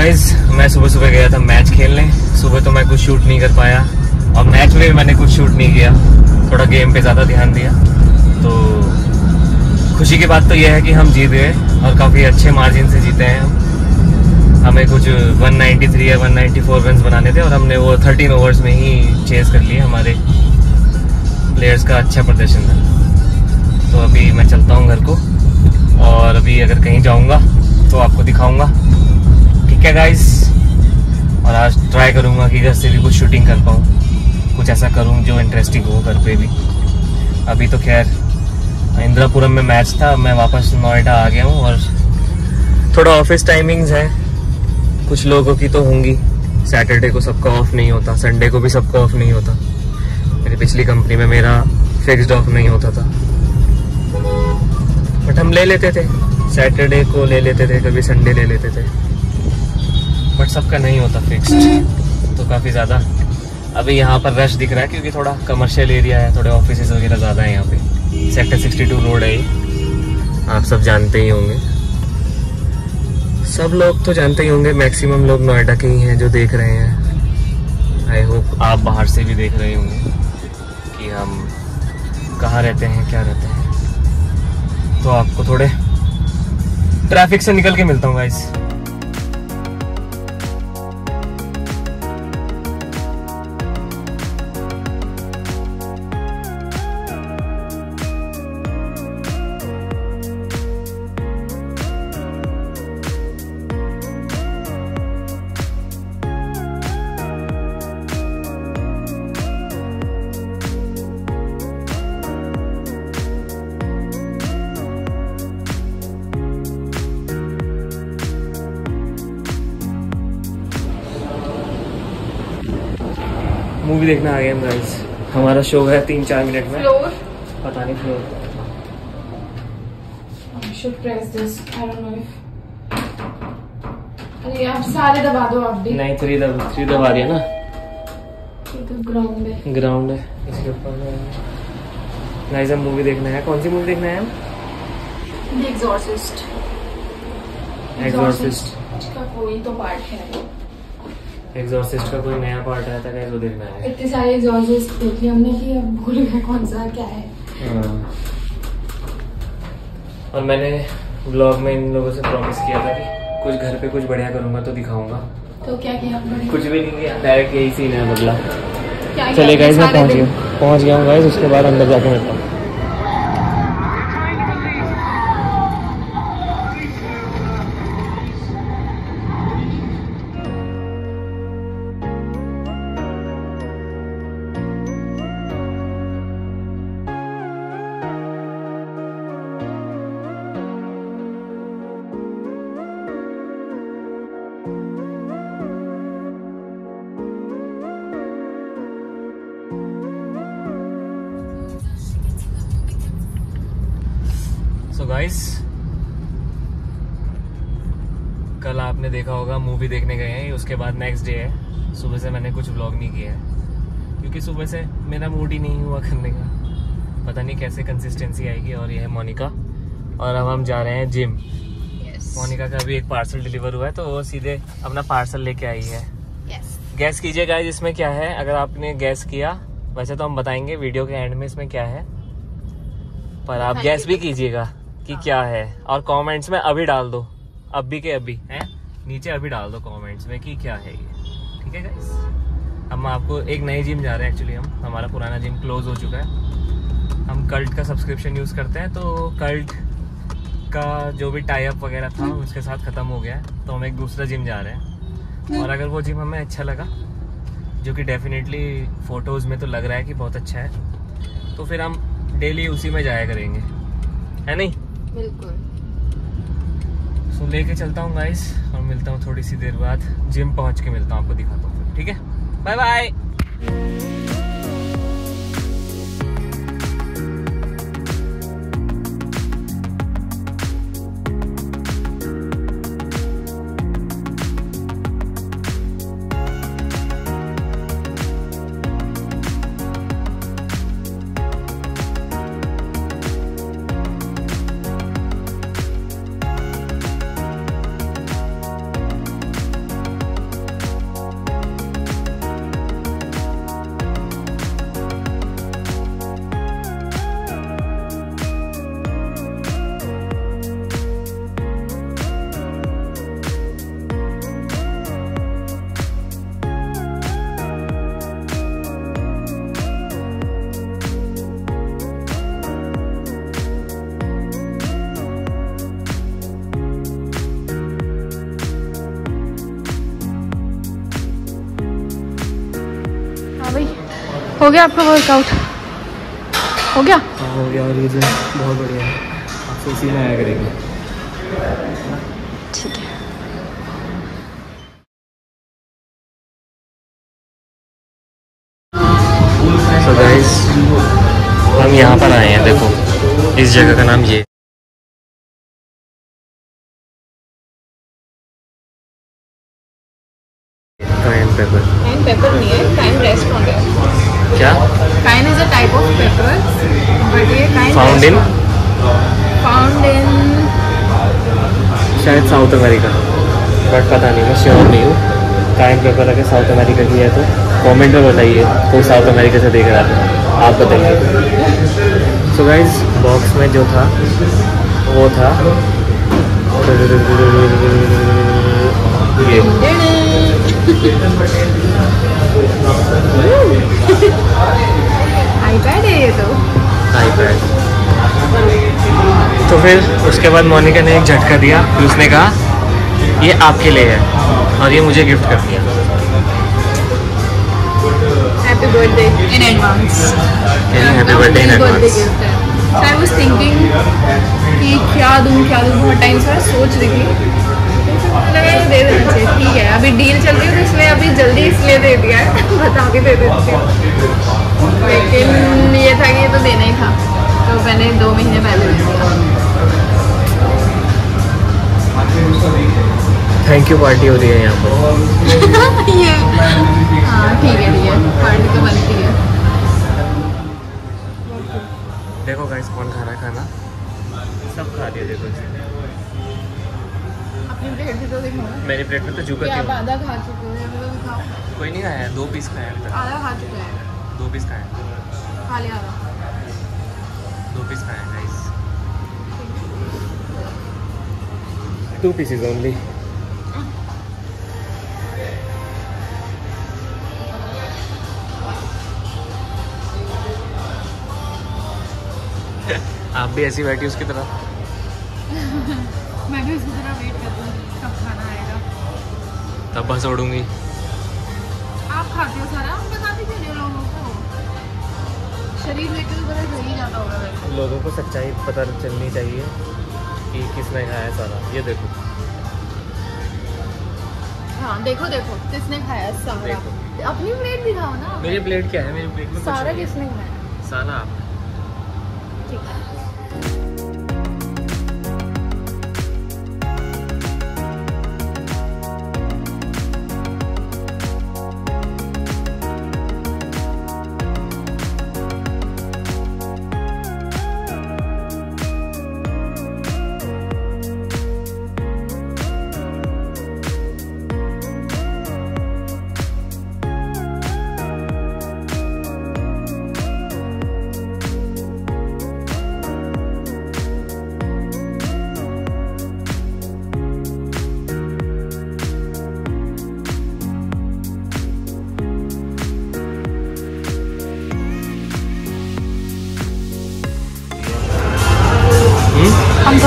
Guys मैं सुबह सुबह गया था मैच खेलने। सुबह तो मैं कुछ शूट नहीं कर पाया। और मैच में भी मैंने कुछ शूट नहीं किया। थोड़ा गेम पे ज़्यादा ध्यान दिया। तो खुशी की बात तो यह है कि हम जीत गए और काफ़ी अच्छे मार्जिन से जीते हैं हम। हमें कुछ 193 या 194 रन बनाने थे और हमने वो 13 ओवर्स में ही चेस कर लिए हमारे प्लेयर्स का अच्छा प्रदर्शन था। तो अभी मैं चलता हूँ घर को। और अभी अगर कहीं जाऊँगा तो आपको दिखाऊँगा। ठीक है गाइस और आज ट्राई करूँगा कि घर से भी कुछ शूटिंग कर पाऊँ। कुछ ऐसा करूँ जो इंटरेस्टिंग हो घर पे भी। अभी तो खैर, इंदिरापुरम में मैच था, मैं वापस नोएडा आ गया हूँ और थोड़ा ऑफ़िस टाइमिंग्स है। कुछ लोगों की तो होंगी। सैटरडे को सबका ऑफ़ नहीं होता संडे को भी सबका ऑफ़ नहीं होता। मेरी पिछली कंपनी में मेरा फिक्स्ड ऑफ़ नहीं होता था। बट हम ले लेते थे। सैटरडे को ले लेते थे, कभी संडे ले लेते थे। बट सबका नहीं होता फिक्स्ड तो काफ़ी ज़्यादा। अभी यहाँ पर रश दिख रहा है क्योंकि थोड़ा कमर्शियल एरिया है, थोड़े ऑफ़िस वगैरह ज़्यादा है यहाँ पे। सेक्टर 62 रोड है ये। आप सब जानते ही होंगे। सब लोग तो जानते ही होंगे मैक्सिमम लोग नोएडा के ही हैं जो देख रहे हैं। आई होप आप बाहर से भी देख रहे होंगे कि हम कहाँ रहते हैं, क्या रहते हैं। तो आपको थोड़े ट्रैफ़िक से निकल के मिलता हूँ गाइस मूवी देखने आ गए हम गाइस हमारा शो है तीन चार मिनट में. Floor. पता नहीं फ्लोर. अरे आप सारे दबा दो आप भी. नहीं थ्री दब थ्री दबा रही है ना तो ग्राउंड है. ग्राउंड है. इसके ऊपर गाइस हम मूवी देखने हैं. कौन सी मूवी देखने हैं हम? Exorcist. Exorcist. का कोई तो पार्ट है. एग्जॉर्सिस्ट का कोई नया पार्ट आया था गाइस वो देखना है। इतने सारे एग्जॉर्सिस्ट देखे हमने कि अब भूल गए कौन सा क्या है। हाँ। और मैंने ब्लॉग में इन लोगों से प्रॉमिस किया था कि कुछ घर पे कुछ बढ़िया करूँगा तो दिखाऊँगा। तो क्या किया कुछ भी नहीं किया। डायरेक्ट यही सीन है बदला। चले गाइस मैं पहुँच गया पहुँच गया हूँ गाइस उसके बाद अंदर जाके मिलता हूँ। गाइस कल आपने देखा होगा मूवी देखने गए हैं उसके बाद नेक्स्ट डे है। सुबह से मैंने कुछ व्लॉग नहीं किया है। क्योंकि सुबह से मेरा मूड ही नहीं हुआ करने का। पता नहीं कैसे कंसिस्टेंसी आएगी और ये है मोनिका। और अब हम जा रहे हैं जिम Yes. मोनिका का भी एक पार्सल डिलीवर हुआ है तो वो सीधे अपना पार्सल लेके आई है। Yes. गैस कीजिएगा इसमें क्या है? अगर आपने गैस किया वैसे तो हम बताएँगे वीडियो के एंड में इसमें क्या है। पर आप गैस भी कीजिएगा। कि क्या है? और कमेंट्स में अभी डाल दो। अभी के अभी हैं? नीचे अभी डाल दो कमेंट्स में कि क्या है ये। ठीक है गाइस हम आपको एक नई जिम जा रहे हैं एक्चुअली हम। हमारा पुराना जिम क्लोज हो चुका है। हम कल्ट का सब्सक्रिप्शन यूज़ करते हैं तो कल्ट का जो भी टाई अप वगैरह था उसके साथ ख़त्म हो गया है। तो हम एक दूसरा जिम जा रहे हैं। और अगर वो जिम हमें अच्छा लगा जो कि डेफिनेटली फ़ोटोज़ में तो लग रहा है कि बहुत अच्छा है तो फिर हम डेली उसी में जाया करेंगे। है नहीं? बिल्कुल। सो लेके चलता हूँ गाइस और मिलता हूँ थोड़ी सी देर बाद। जिम पहुँच के मिलता हूँ, आपको दिखाता हूँ ठीक है? बाय बाय हो गया आपका वर्कआउट हो गया? हाँ हो गया और ये जो बहुत बढ़िया है। आपसे इसी में आया करेंगे। ठीक है। सो गाइस हम यहाँ पर आए हैं देखो इस जगह का नाम ये। कायन पेपर काइन पेपर नहीं है cayenne restaurant found in found in शायद साउथ अमेरिका बट पता नहीं मैं श्योर नहीं हूँ। कायन पेपर अगर साउथ अमेरिका की है तो कमेंट में बताइए कोई साउथ अमेरिका से देख रहा था। आप बताइए। सो गाइज़ बॉक्स में जो था वो था। ये। आईपैड है ये तो। आईपैड तो फिर उसके बाद मोनिका ने एक झटका दिया फिर उसने कहा ये आपके लिए है और ये मुझे गिफ्ट कर दिया happy birthday in advance happy birthday in advance So I was कि क्या दूँ क्या दूँ? बहुत टाइम से सोच रही थी। लगा ये दे देना चाहिए। ठीक है अभी डील चल रही है तो इसलिए अभी जल्दी इसलिए दे दिया है। बता के दे देती हूँ। लेकिन ये था कि ये तो देना ही था। तो मैंने दो महीने पहले। थैंक यू पार्टी हो रही है यहाँ पर। ये हाँ ठीक है ठीक है। पार्टी तो बनती है। देखो गाइस कौन खा रहा है खाना? सब खा प्लेट तो देखो ना। मेरी प्लेट में तो चुका आधा खा चुके हो खाओ। कोई नहीं खाया दो पीस खाए हैं अभी आधा खा चुके हैं। दो पीस खाए हैं। खा लिया दो पीस खाए हैं गाइस टू पीसेस ओनली आप भी ऐसी बैठी उसकी तरह। मैं भी उसकी तरह वेट करती हूँ कब खाना आएगा। तब बस उड़ूँगी। आप खाते हो सारा? शरीर लेके तो जाता होगा लोगों को सच्चाई पता चलनी चाहिए कि किसने खाया सारा। ये देखो। हाँ देखो देखो किसने खाया सारा। अपनी प्लेट दिखाओ ना। मेरी प्लेट क्या है? मेरी प्लेट में सारा किसने खाया सारा आप। ठीक है।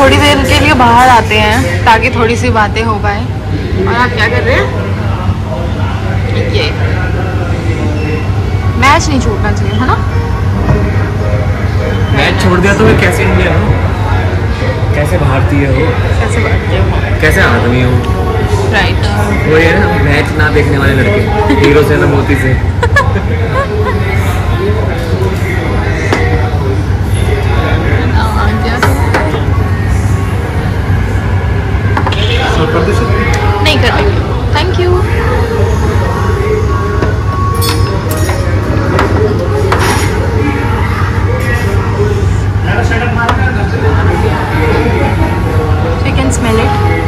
थोड़ी देर के लिए बाहर आते हैं ताकि थोड़ी सी बातें हो पाए। और आप क्या कर रहे हैं? ये। मैच नहीं छूटना चाहिए है ना? मैच छोड़ दिया तो मैं कैसे इंडियन हूँ? कैसे भारतीय हो? कैसे बात कैसे आदमी हो? राइट वो ये ना मैच ना देखने वाले लड़के हीरो से ना मोती से। smell it